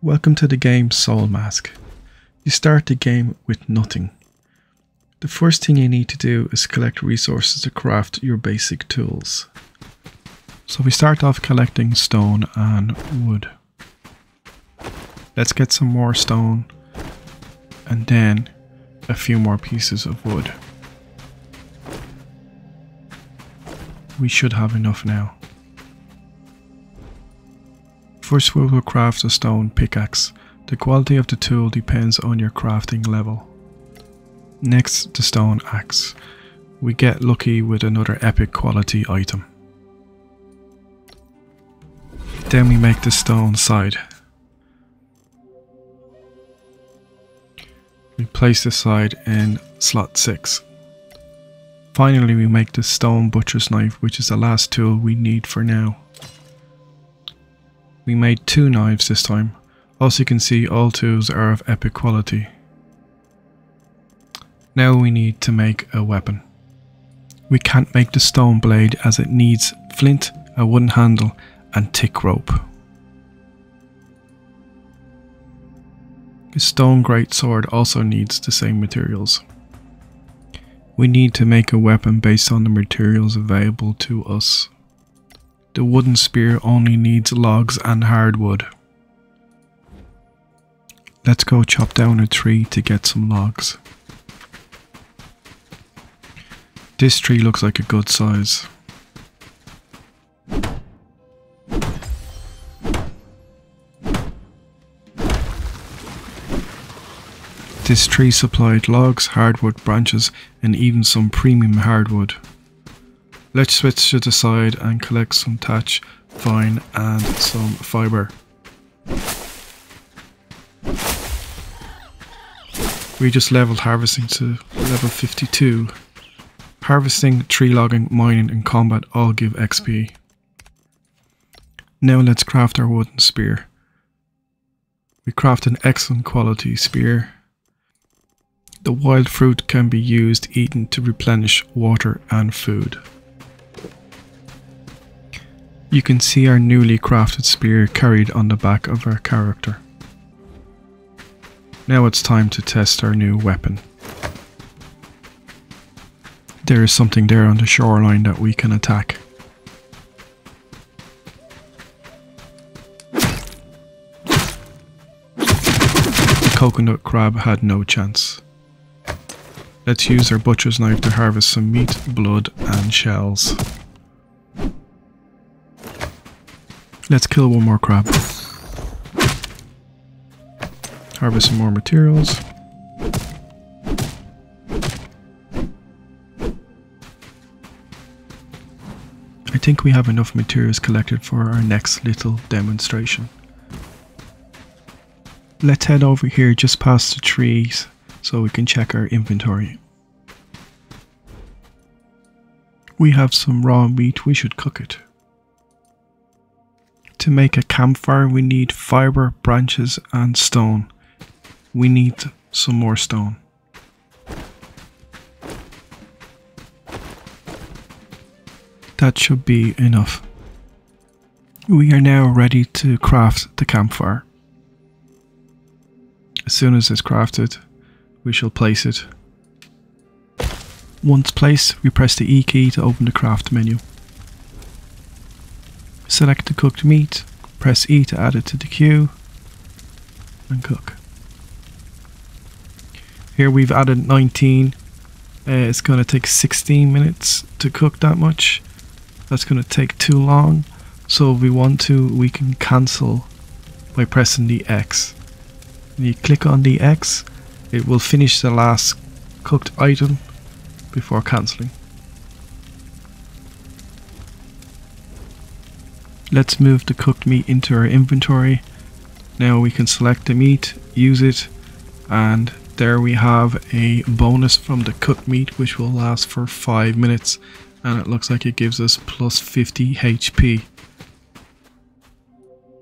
Welcome to the game Soulmask. You start the game with nothing. The first thing you need to do is collect resources to craft your basic tools. So we start off collecting stone and wood. Let's get some more stone and then a few more pieces of wood. We should have enough now. First we will craft a stone pickaxe. The quality of the tool depends on your crafting level. Next, the stone axe. We get lucky with another epic quality item. Then we make the stone scythe. We place the scythe in slot 6. Finally we make the stone butcher's knife which is the last tool we need for now. We made two knives this time. As you can see all tools are of epic quality. Now we need to make a weapon. We can't make the stone blade as it needs flint, a wooden handle and thick rope. The stone great sword also needs the same materials. We need to make a weapon based on the materials available to us. The wooden spear only needs logs and hardwood. Let's go chop down a tree to get some logs. This tree looks like a good size. This tree supplied logs, hardwood branches and even some premium hardwood. Let's switch to the scythe and collect some thatch, vine and some fibre. We just leveled harvesting to level 52. Harvesting, tree logging, mining and combat all give XP. Now let's craft our wooden spear. We craft an excellent quality spear. The wild fruit can be used eaten to replenish water and food. You can see our newly crafted spear carried on the back of our character. Now it's time to test our new weapon. There is something there on the shoreline that we can attack. The coconut crab had no chance. Let's use our butcher's knife to harvest some meat, blood and shells. Let's kill one more crab. Harvest some more materials. I think we have enough materials collected for our next little demonstration. Let's head over here just past the trees so we can check our inventory. We have some raw meat, we should cook it. To make a campfire we need fibre, branches and stone. We need some more stone. That should be enough. We are now ready to craft the campfire. As soon as it's crafted, we shall place it. Once placed, we press the E key to open the craft menu. Select the cooked meat, press E to add it to the queue, and cook. Here we've added 19. Uh, it's going to take 16 minutes to cook that much. That's going to take too long. So if we want to, we can cancel by pressing the X. When you click on the X, it will finish the last cooked item before cancelling. Let's move the cooked meat into our inventory. Now we can select the meat, use it, and there we have a bonus from the cooked meat which will last for 5 minutes and it looks like it gives us plus 50 HP.